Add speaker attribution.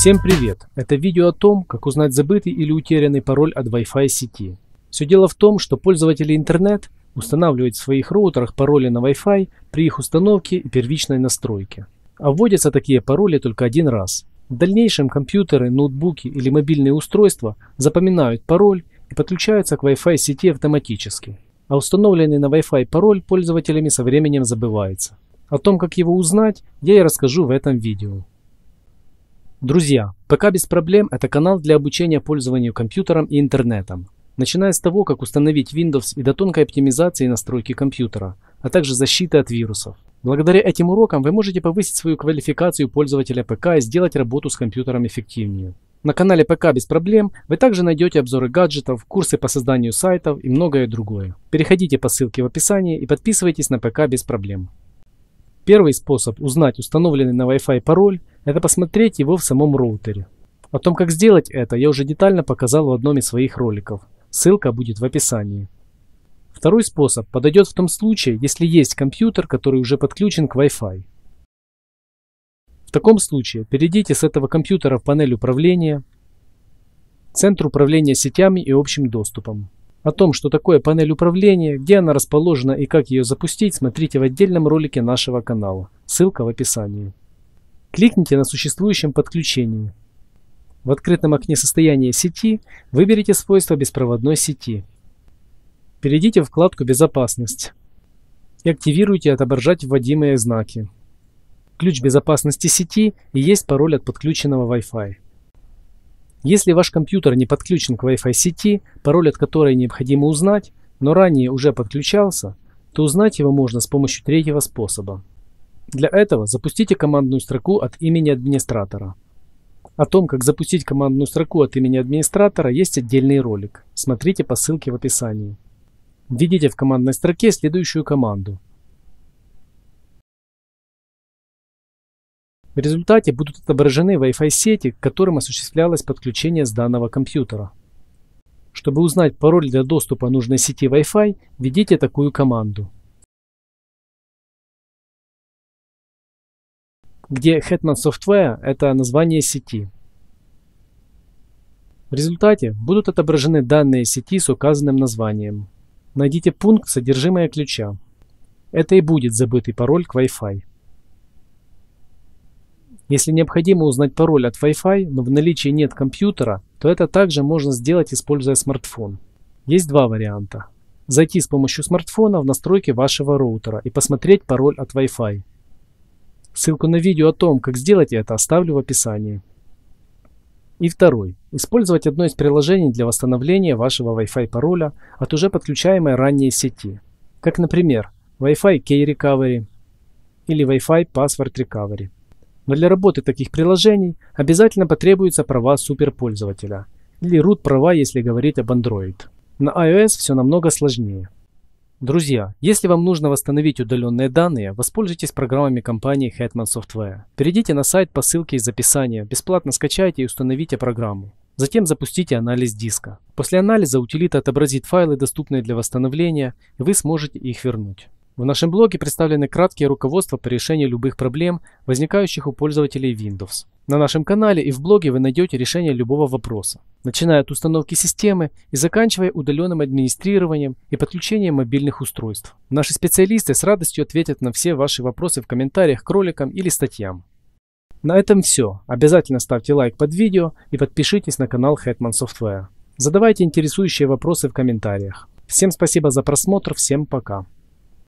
Speaker 1: Всем привет! Это видео о том, как узнать забытый или утерянный пароль от Wi-Fi сети. Все дело в том, что пользователи интернет устанавливают в своих роутерах пароли на Wi-Fi при их установке и первичной настройке. А вводятся такие пароли только один раз. В дальнейшем компьютеры, ноутбуки или мобильные устройства запоминают пароль и подключаются к Wi-Fi сети автоматически. А установленный на Wi-Fi пароль пользователями со временем забывается. О том, как его узнать, я и расскажу в этом видео. Друзья, ПК без проблем – это канал для обучения пользованию компьютером и интернетом. Начиная с того, как установить Windows и до тонкой оптимизации настройки компьютера, а также защиты от вирусов. Благодаря этим урокам вы можете повысить свою квалификацию пользователя ПК и сделать работу с компьютером эффективнее. На канале ПК без проблем вы также найдете обзоры гаджетов, курсы по созданию сайтов и многое другое. Переходите по ссылке в описании и подписывайтесь на ПК без проблем. Первый способ узнать установленный на Wi-Fi пароль – это посмотреть его в самом роутере. О том, как сделать это, я уже детально показал в одном из своих роликов. Ссылка будет в описании. Второй способ подойдет в том случае, если есть компьютер, который уже подключен к Wi-Fi. В таком случае перейдите с этого компьютера в панель управления, Центр управления сетями и общим доступом. О том, что такое панель управления, где она расположена и как ее запустить, смотрите в отдельном ролике нашего канала. Ссылка в описании. Кликните на существующем подключении. В открытом окне состояния сети выберите свойства беспроводной сети. Перейдите в вкладку «Безопасность» и активируйте «Отображать вводимые знаки». Ключ безопасности сети и есть пароль от подключенного Wi-Fi. Если ваш компьютер не подключен к Wi-Fi сети, пароль от которой необходимо узнать, но ранее уже подключался, то узнать его можно с помощью третьего способа. Для этого запустите командную строку от имени администратора. О том, как запустить командную строку от имени администратора, есть отдельный ролик. Смотрите по ссылке в описании. Введите в командной строке следующую команду В результате будут отображены Wi-Fi сети, к которым осуществлялось подключение с данного компьютера. Чтобы узнать пароль для доступа нужной сети Wi-Fi, введите такую команду. Где Hetman Software – это название сети. В результате будут отображены данные сети с указанным названием. Найдите пункт «Содержимое ключа». Это и будет забытый пароль к Wi-Fi. Если необходимо узнать пароль от Wi-Fi, но в наличии нет компьютера, то это также можно сделать, используя смартфон. Есть два варианта. Зайти с помощью смартфона в настройки вашего роутера и посмотреть пароль от Wi-Fi. Ссылку на видео о том, как сделать это, оставлю в описании. И второй. Использовать одно из приложений для восстановления вашего Wi-Fi пароля от уже подключаемой ранее сети. Как, например, Wi-Fi Key Recovery или Wi-Fi Password Recovery. Но для работы таких приложений обязательно потребуются права суперпользователя или root права, если говорить об Android. На iOS все намного сложнее. Друзья, если вам нужно восстановить удаленные данные, воспользуйтесь программами компании Hetman Software. Перейдите на сайт по ссылке из описания, бесплатно скачайте и установите программу. Затем запустите анализ диска. После анализа утилита отобразит файлы, доступные для восстановления, и вы сможете их вернуть. В нашем блоге представлены краткие руководства по решению любых проблем, возникающих у пользователей Windows. На нашем канале и в блоге вы найдете решение любого вопроса, начиная от установки системы и заканчивая удаленным администрированием и подключением мобильных устройств. Наши специалисты с радостью ответят на все ваши вопросы в комментариях к роликам или статьям. На этом все. Обязательно ставьте лайк под видео и подпишитесь на канал Hetman Software. Задавайте интересующие вопросы в комментариях. Всем спасибо за просмотр, всем пока.